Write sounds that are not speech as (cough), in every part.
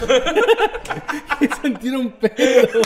(laughs) Sentir un pedo.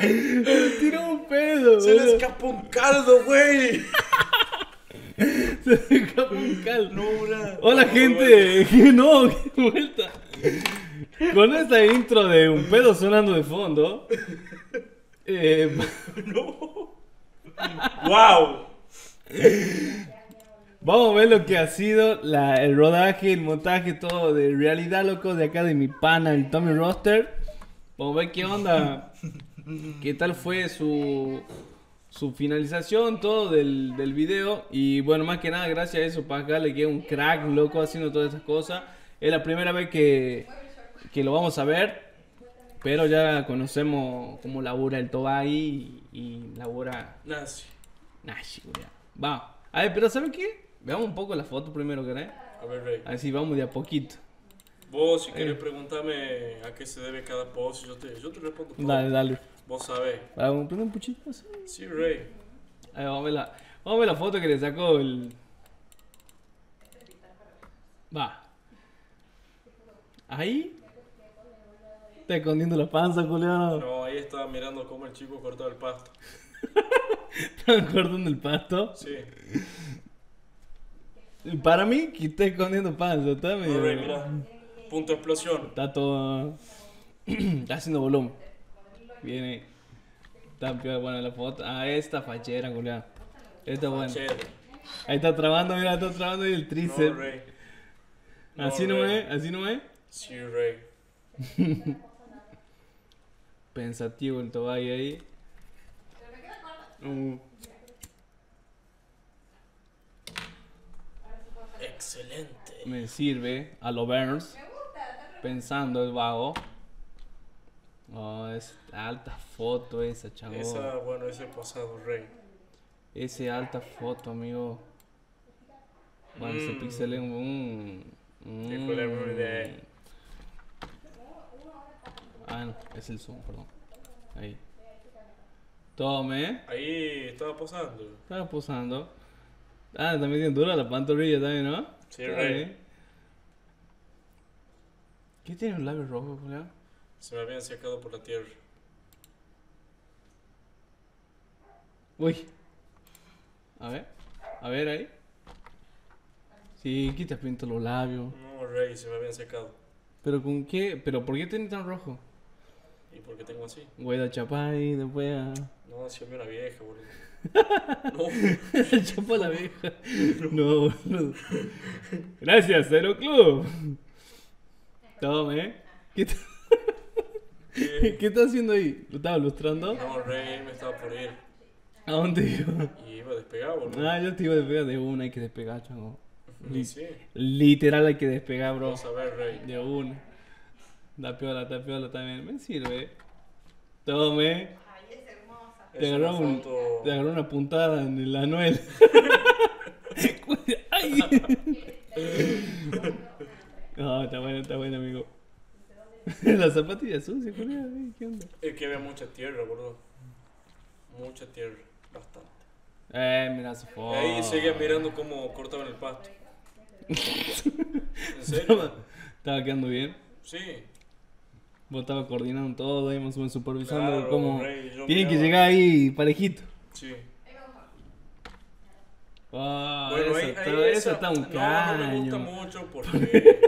Sentir un pedo. Se le escapó un caldo, güey. Se le escapó un cal. No, bra. Hola No, gente, (laughs) no, qué vuelta. Con esta intro de un pedo sonando de fondo, eh, (laughs) No. Wow. Vamos a ver lo que ha sido la- el rodaje, el montaje, todo de realidad, loco, de acá de mi pana, el Tommy Roster. Vamos a ver qué onda, (laughs) qué tal fue su, su finalización, todo del, del video. Y bueno, más que nada, gracias a eso, Pascal, que es un crack, loco, haciendo todas esas cosas. Es la primera vez que, que lo vamos a ver. Pero ya conocemos cómo labura el Tobay y, y labura Nazi. Nashi, weón. Vamos. A ver, pero ¿sabes qué? Veamos un poco la foto primero, ¿querés? A ver, Rey. Así vamos de a poquito. Vos, si querés preguntarme a qué se debe cada post, yo te, yo te respondo todo. Dale, dale. Vos sabés. Vamos a poner un puchito así. Sí, Rey. Ahí vamos a ver la, vamos a ver la foto que le sacó el. Va. Ahí. Está escondiendo la panza, Juliano. No, ahí estaba mirando cómo el chico cortaba el pasto. (laughs) Está cortando el pasto. Sí. Para mí, que está escondiendo panza. Está medio. Mira. Punto de explosión. Está todo. (clears throat) está haciendo volumen. Viene. Está buena la foto. Ah, esta fachera, Julián. Esta buena. Ahí está trabando, mira, está trabando ahí el No, tríceps. Rey. No, así no es, así no es. Sí, Rey. (laughs) Pensativo el tobayo ahí. Uh, Excelente. me sirve a lo Burns. Pensando el vago. Oh, es alta foto esa, chavo. Esa, bueno, ese pasado, Rey. Ese alta foto, amigo. Bueno, ese Mm. pixel es un. bien. Ah, no, es el zoom, perdón. Ahí. Tome. Ahí estaba posando. Estaba posando. Ah, también tiene dura la pantorrilla también, ¿no? Sí, bien. ¿Qué tiene un labio rojo, Julián? Se me habían secado por la tierra. Uy. A ver. A ver ahí. Sí, aquí te pinto los labios. No, Rey, se me habían secado. ¿Pero con qué? ¿Pero por qué tiene tan rojo? ¿Y por qué tengo así? Güey, chapay, después a... No, así una vieja, boludo. No, (laughs) Chapa la vieja. No, boludo. Gracias, Cero Club. Tome, ¿eh? ¿Qué, está- (laughs) ¿qué? ¿Qué está haciendo ahí? ¿Lo estaba lustrando? No, Rey, me estaba por ir. ¿A dónde iba? Y iba a despegar, boludo. Ah, yo te iba a despegar de una, hay que despegar, chavo. Sí. Literal hay que despegar, bro. Vamos a ver, Rey. De una. Da piola, da piola también. Me sirve. Tome. Te Es agarró, una un- foto... te agarró una puntada en el anuel. (laughs) Ay. (laughs) No, está bueno, está bueno, amigo. (laughs) La zapatilla sucia, Julián. ¿Qué onda? Es que había mucha tierra, boludo. Mucha tierra. Bastante. Eh, mira su foto. Ahí seguía mirando cómo cortaban el pasto. ¿En serio? Estaba, quedando bien. Sí. Vos estabas coordinando todo, ahí más o menos supervisando Claro, cómo. Tienen que llegar ahí parejito. Sí. Ah, Bueno, eso, ahí, está, ahí eso esa- está un no, caño. no me gusta mucho (laughs) porque...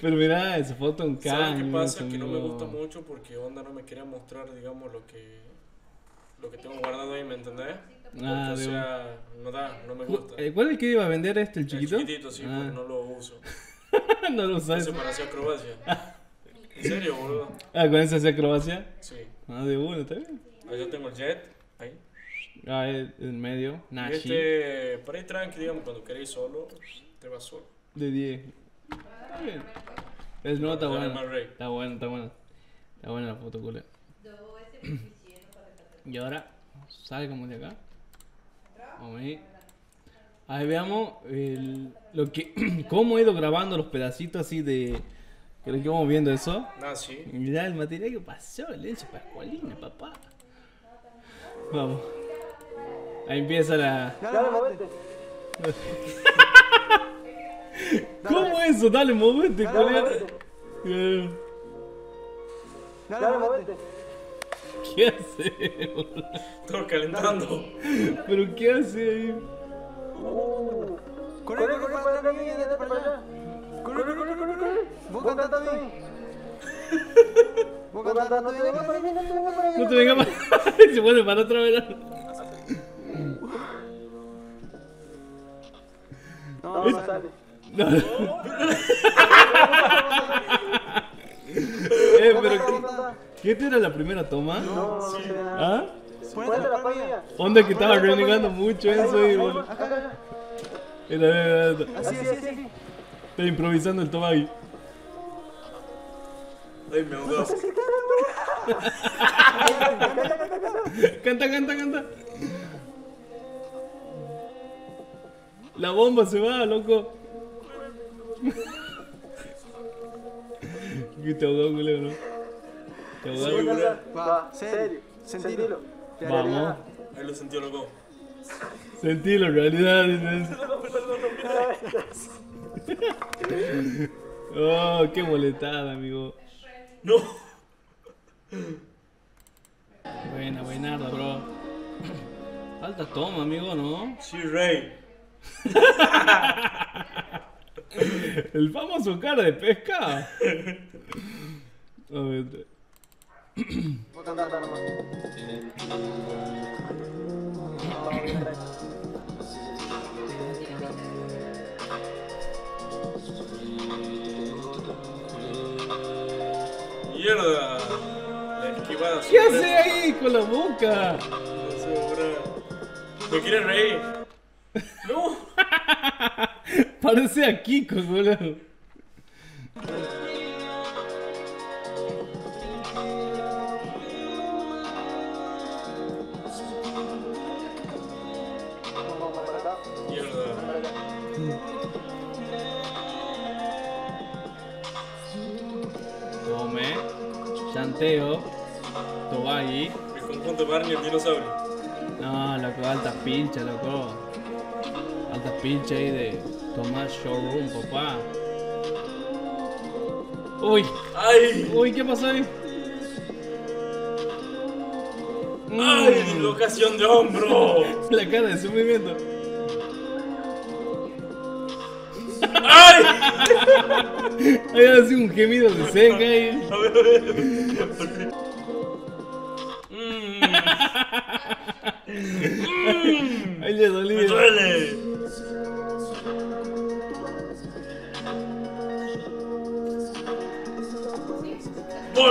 Pero mira, esa foto es un caño. ¿Sabes qué pasa? eso, Que no me gusta mucho porque onda no me quería mostrar, digamos, lo que... Lo que tengo guardado ahí, ¿me entendés? Ah, o sea, no da, no me gusta. eh, ¿Cuál es el que iba a vender este, el El chiquito? chiquitito, sí, Ah. porque no lo uso. (laughs) no lo usas. Ese para hacer acrobacia. ¿En serio, boludo? Ah, con esa acrobacia. Sí. Ah, de uno, está bien. Allá tengo el jet. Ahí. Ah, el medio. Y Nashi. este, para ir tranqui, digamos, cuando queréis solo, te vas solo. De 10. Está bien. Es no, está rey. Está bueno, está bueno. Está buena la foto, culé. (clears throat) Y ahora, sale como de acá. Vamos ahí. Ahí veamos el, lo que, (clears throat) cómo he ido grabando los pedacitos así de. Creo que vamos viendo eso. Ah, sí. Mirá el material que pasó, Lenzo Pascualina, papá. Vamos. Ahí empieza la. ¿Cómo eso? Dale, movete, Dale, colega. movete. Eh, Dale, movete. ¿Qué hace? boludo? Estamos calentando. ¿Pero qué hace ahí? Corre, corre, corre, para mira, date para allá. Corre, corre, corre, corre, corre. Vos cantando bien. Vos cantando bien. Venga para mí, no te venga para mí. No te venga más. Se vuelve para otra vez. No, no sale. No. (laughs) eh, pero ¿qué, ¿qué era la primera toma? No, no sé nada. ¿Ah? La palma. Onda que estaba renegando mucho eso y bueno. Acá, acá. Era, era- era- Así, así, así. Está improvisando el Tomagi. Ay, me ahogó. (laughs) Canta, canta, canta. La bomba se va, loco. ¿Qué te ahogó, culero, no? Te ahogó. Va, serio. Sentilo. Vamos. Ahí lo sintió loco. Sentilo, en realidad. (laughs) Oh, qué moletada, amigo. No. Buena, buenarda, bro. Alta toma, amigo, ¿no? Sí, Rey. (laughs) El famoso cara de pesca. A ver. Mierda. La esquivada. ¿Qué hace ahí con la boca? No sé, bro. ¿Me quiere reír? No. (laughs) Parece a Kiko, boludo. Tome. Chanteo. Tobagi. El conjunto de Barney el dinosaurio. No, loco, alta pincha, loco. Alta pincha ahí de Tomás Showroom, papá. Uy, ¡Ay! uy, ¿qué pasó ahí? ¡Ay! Mm, ¡Dislocación de hombro! (laughs) La cara de su movimiento. ¡Ay! Ahí hace un gemido de seca ahí. A ver, a ver. Mmm. (laughs) Ahí le ¡Me dolía. duele!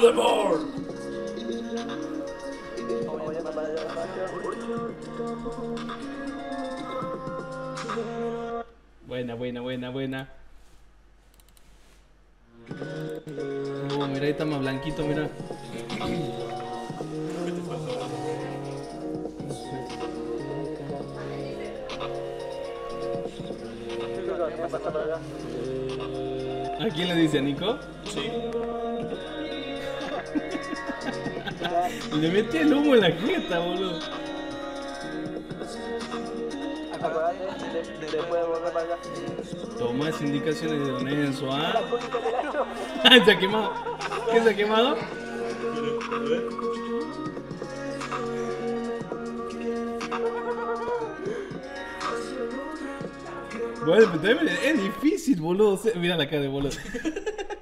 ¡Voldemort! Buena, buena, buena, buena. Oh, mira, ahí está más blanquito, mira. ¿A quién le dice? ¿A Nico? Sí. Le metí el humo en la jeta, boludo. Esas indicaciones de Don Enzo, ¿ah? (laughs) ¿Se ha quemado? ¿Qué se ha quemado? Bueno, pero también es difícil, boludo. Mira la cara de boludo.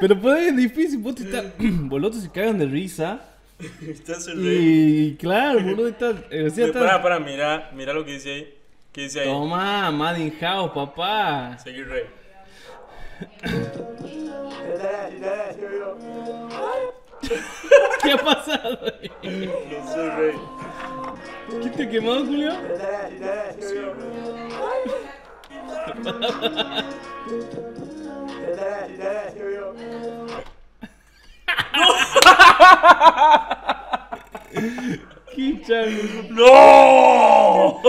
Pero pues es difícil, vos te estás... (clears throat) Boludo se cagan de risa. (laughs) Estás el rey. Y claro, boludo, está... Sea, (laughs) está- Pará, pará, mira, mira lo que dice ahí. ¿Qué dice ahí? Toma, Madden House, papá. Seguir rey. ¿Qué ha pasado? soy rey. ¿Qué te ha quemado, Julio? Sí, (laughs) rey. ¡Qué chango! ¡No!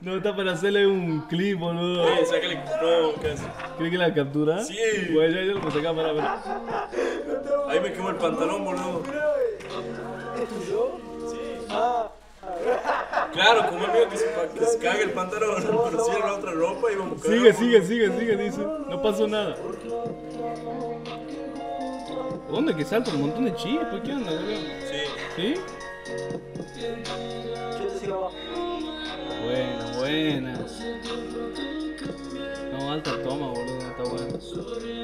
No, está para hacerle un clip, boludo. Eh, sácale. No, casi. ¿Crees que la captura? Sí. Ya, lo ver. Ahí me quemó el pantalón, boludo. Claro, como el mío que se, que se caga el pantalón, (laughs) pero si era la otra ropa y vamos a Sigue, sigue, sigue, sigue, dice. No pasó nada. ¿Dónde que salta un montón de chispas? ¿Qué onda, boludo? Sí. ¿Sí? Buena, buena. No, alta toma, boludo, está bueno.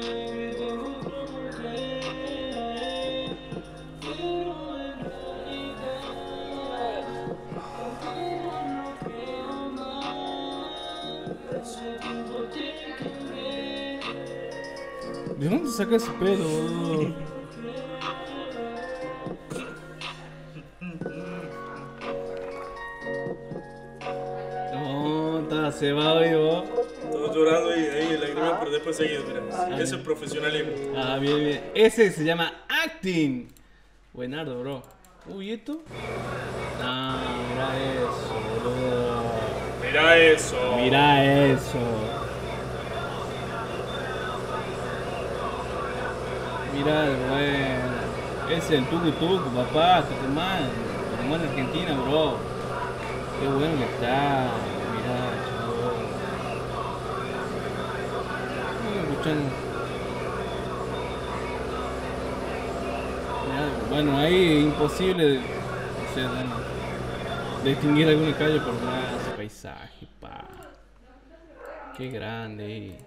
Saca ese pelo, boludo? No, está cebado y vos. Todos llorando ahí, ahí lagrimas, pero después seguido, mira. Eso es profesionalismo. Ah, bien, bien. Ese se llama acting. Buenardo, bro. Uy, ¿y esto? No, mira eso, boludo. Mira eso. Mira eso. Bueno. Ese es el tucu tucu, papá. Tucumán. Tucumán, Argentina, bro. Qué bueno que está. Estoy escuchando. Mirá, Bueno, ahí es imposible de, o de- distinguir alguna calle por más paisaje, pa. Qué grande.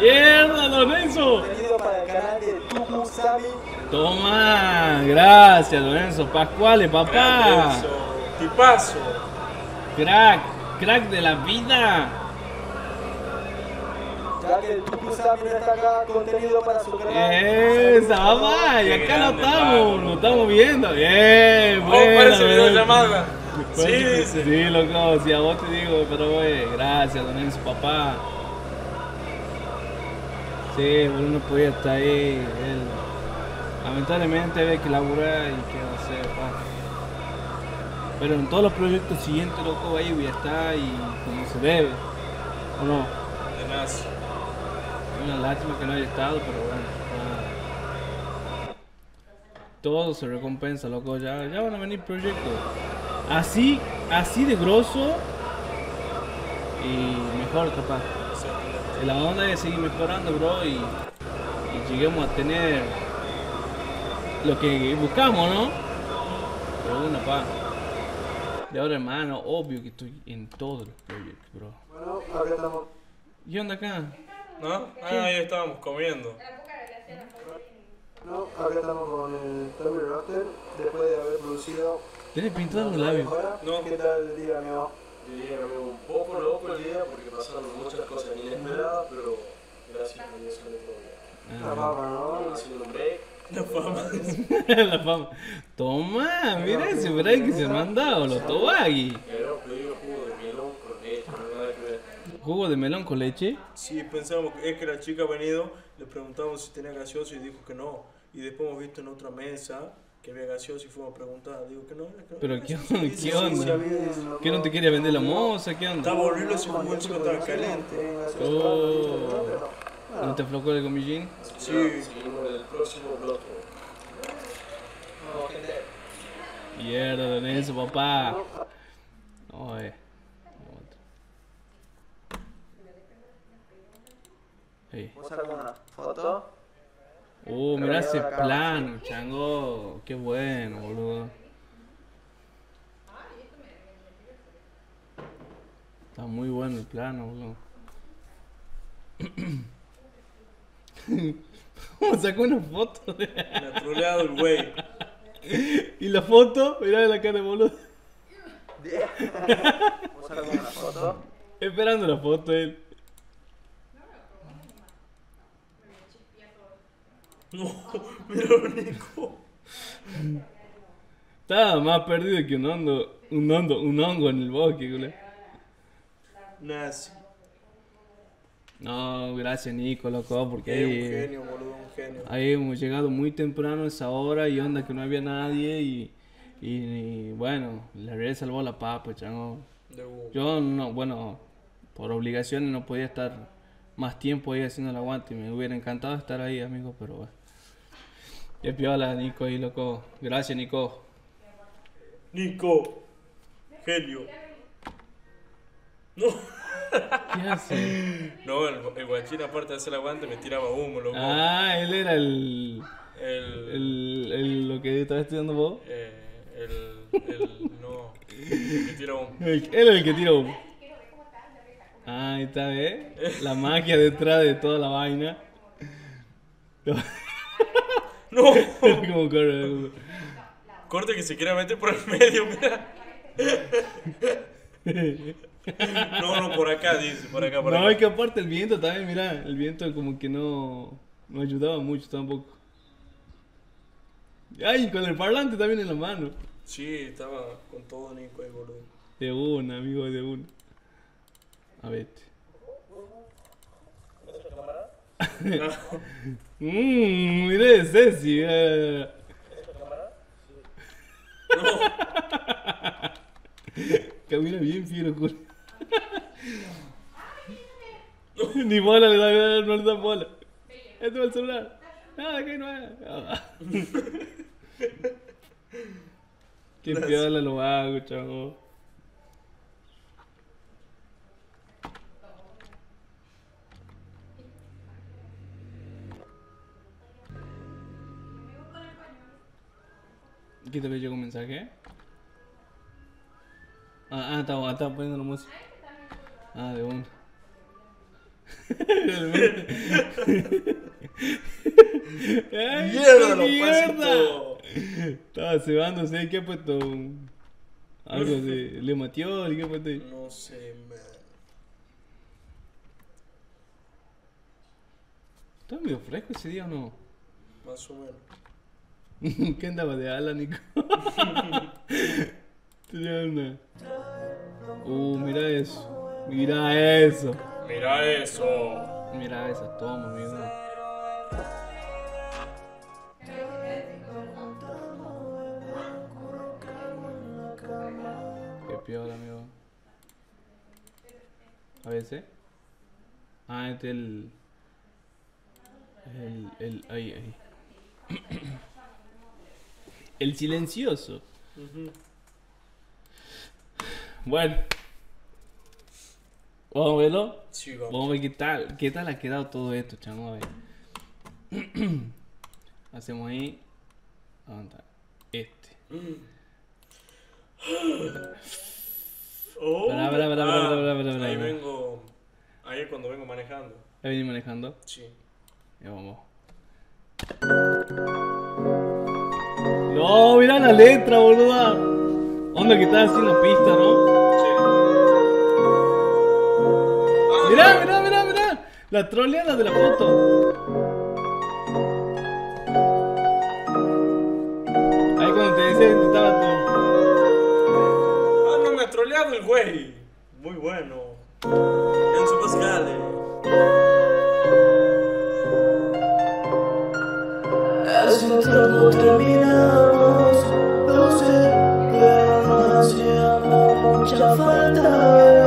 ¡Mierda, don Enzo! Bienvenido para el canal de Tuku Sami. Toma, gracias, don Enzo. Pascuale, papá. Eso. Tipazo. Crack, crack de la vida. Ya que el Sami no está acá, contenido para su canal. Esa, mamá, y acá lo estamos, lo estamos viendo. Bien, Oh, bueno. parece bien. videollamada. (laughs) Sí. Sí, loco, si a vos te digo, pero güey, gracias, don Enzo, papá. Sí, uno no podía estar ahí. Él, lamentablemente había que laburar y a hacer, pa. Pero en todos los proyectos siguientes, loco, ahí voy a estar y como se debe. ¿O no? Es una lástima que no haya estado, pero bueno. ah. Todo se recompensa, loco. Ya, ya van a venir proyectos. Así, así de grosso y mejor capaz. La onda es seguir mejorando, bro, y, y lleguemos a tener lo que buscamos, ¿no? Pero una pa. De ahora, hermano, obvio que estoy en todos los proyectos, bro. Bueno, acá estamos. ¿Y onda acá? ¿No? Ah, ahí estábamos comiendo. No, acá estamos con el Tommy Roster. Después de haber producido. Tenés pintado los labios. No. ¿Qué tal el día, amigo? Diría que un poco loco el día porque pasaron muchas cosas inesperadas, pero gracias a Dios sale todo bien. La Ah, papa, ¿no? Haciendo un break, La fama. (laughs) la fama. Toma, mira ese break que se me han dado, los tobagui. pero pedí jugo de melón con leche, no nada que ver. Jugo de melón con leche. Sí, pensamos que es que la chica ha venido, le preguntamos si tenía gaseoso y dijo que no. Y después hemos visto en otra mesa que había gaseoso y fuimos a preguntar. Digo que no, era que no Pero qué onda, qué onda. ¿Qué no te quería vender la moza? ¿Qué onda? Estaba horrible ese jugo encima estaba caliente. Oh. ¿No te aflojó el gomillín? Sí. Seguimos en el próximo bloque. Mierda, don eso, papá. Oye. Ey. Vamos a sacar una foto. Uh, mira ese plano, chango. Qué bueno, boludo. Está muy bueno el plano, boludo. (coughs) ¿Cómo sacó una foto? de- ha troleado el güey. (laughs) y la foto, mirá la cara de boludo. (laughs) Vamos a sacar una foto. Esperando la foto él. No, (laughs) mira, Nico. Estaba más perdido que un hondo, un hondo, un hongo en el bosque, boludo. Nazi. No, gracias Nico, loco, porque Es un ahí, genio, boludo, un genio. ahí hemos llegado muy temprano a esa hora y onda que no había nadie y, y, y, bueno, la realidad salvó la papa, chango. De Hugo. Yo no, bueno, por obligaciones no podía estar más tiempo ahí haciendo el aguante y me hubiera encantado estar ahí, amigo, pero bueno. Qué piola, Nico y loco. Gracias, Nico. Nico. Genio. No, ¿Qué hace? (laughs) no el, el guachín aparte de hacer el aguante me tiraba humo, loco. Ah, él era el. El, el, el lo que estaba estudiando vos. eh, el, el, no, el que tira humo. (laughs) Él era el que tira humo. Ah, ahí está, ¿ves? La magia detrás de toda la vaina. No, (laughs) Como corre. corte que se quiera meter por el medio, mira. No, no, por acá, dice, por acá, por No, acá. es que aparte el viento también, mira, el viento como que no, no ayudaba mucho tampoco. Ay, con el parlante también en la mano. Sí, estaba con todo Nico ahí, boludo. De una, amigo, de una. A ver. (laughs) Mmm, mire, Ceci. eh. (laughs) Camina bien fiero, Julio. (laughs) Ni bola le da, no le da bola. Este va el celular. Nada, que no es. Ah. Qué piola lo hago, chavo. ¿Qué te ve llegó un mensaje? Ah, ah, estaba, estaba poniendo la música. Ah, de uno. ¡Ay, (laughs) ¡Mierda, lo mierda! Estaba cebándose, ¿qué ha puesto? Algo de Le Matiol, ¿qué ha puesto ahí? No sé, man. ¿Estaba medio fresco ese día o no? Más o menos. (laughs) ¿Qué andaba de ala, Nico? Tenía una. Uh, mira eso. Mira eso. Mira eso. Mira esa toma, amigo. Qué piola, amigo. A veces. Ah, este es el. El. El. Ahí, ahí. (clears throat) El silencioso. Bueno. Vamos a verlo. Sí, vamos. Vamos a ver qué tal, qué tal ha quedado todo esto, chamo. A ver. (clears throat) Hacemos ahí. Este. Oh, Pará, pará, pará, ah, Ahí vengo. Ahí es cuando vengo manejando. Ahí venís manejando. Sí. Ya vamos. No, mira la letra, boluda. Onda que está haciendo pista, ¿no? Sí. Mirá, mirá, mirá, mirá. La de la foto. Ahí cuando te decía que estaba todo. Ah, no me ha troleado el güey. Muy bueno. Enzo Pascale. Tiempo terminamos, lo sé, pero no hacíamos mucha falta.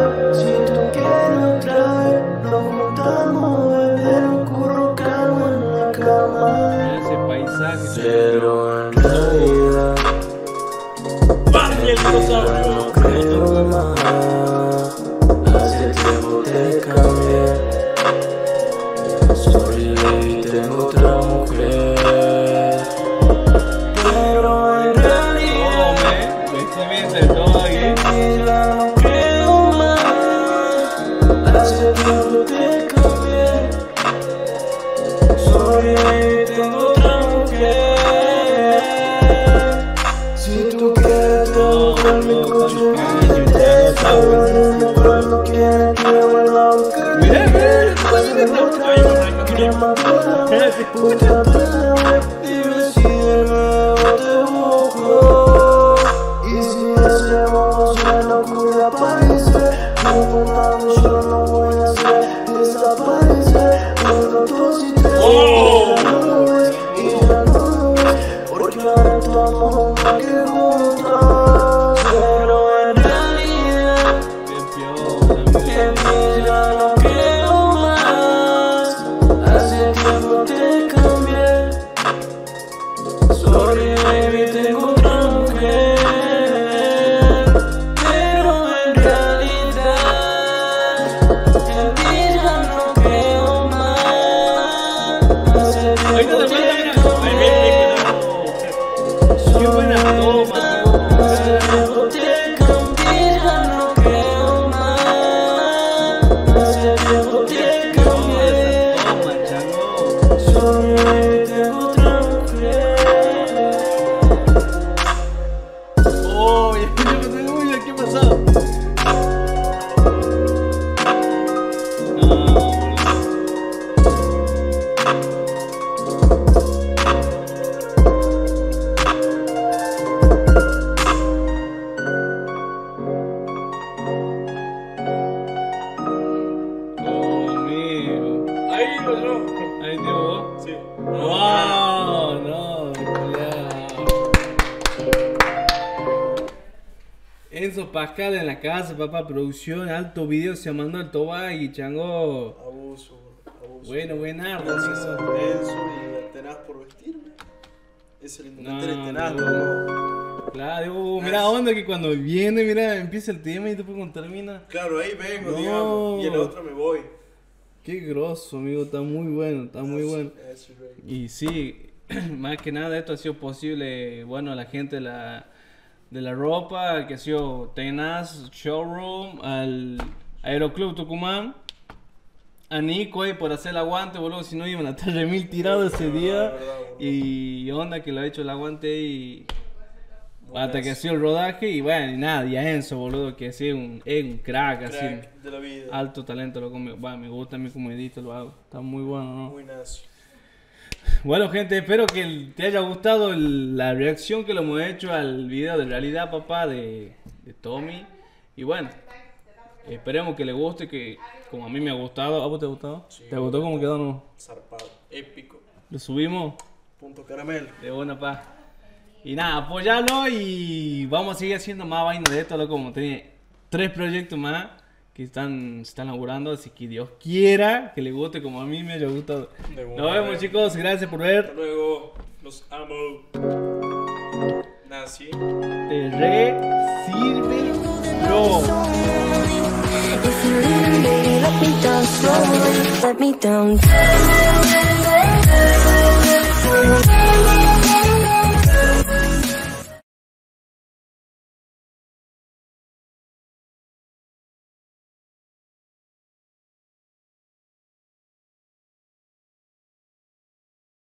Mira, Pásame otra vez, que Enzo Pascal en la casa, papá, producción, alto video, se mandó el Tobagui, chango. Abuso, abuso. Bueno, buenardo, Gracias a. Enzo y a Tenaz por vestirme. Es el indumentario No, Tenaz, no. Claro, digo, mira, onda que cuando viene, mira, empieza el tema y después cuando termina. Claro, ahí vengo, No. digamos. Y en la otra me voy. Qué grosso, amigo, está muy bueno, está muy bueno. Y sí, (clears throat) más que nada esto ha sido posible, bueno, a la gente la, de la ropa, que ha sido Tenaz Showroom, al Aeroclub Tucumán, a Nico ahí por hacer el aguante, boludo, si no iban a estar remil tirados ese día. Y onda que lo ha hecho el aguante y hasta que ha sido el rodaje y bueno, y nada, y a Enzo, boludo, que sido un, es un crack, así, de la vida. alto talento, me, va, me gusta a mí como edito, lo hago, está muy bueno, ¿no? Muy nazi. Bueno, gente, espero que te haya gustado el- la reacción que lo hemos hecho al video de realidad, papá, de, de Tommy. Y bueno, esperemos que le guste, que como a mí me ha gustado. ¿A vos te ha gustado? Sí, ¿Te gustó cómo quedó? No? Zarpado. Épico. Lo subimos Punto caramelo. de buena paz. Y nada, apoyalo y vamos a seguir haciendo más vainas de esto, loco. Como tiene tres proyectos más que están, están laburando, así que Dios quiera que le guste como a mí me haya gustado. De buena Nos vemos, chicos. Gracias por Hasta ver. luego. Los amo. Nazi. Te re sirve yo.